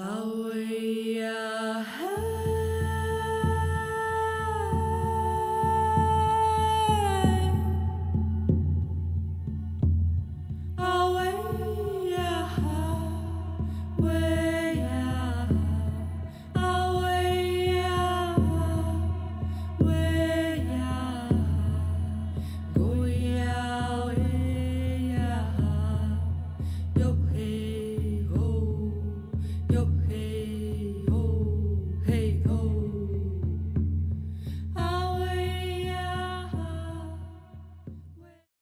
away.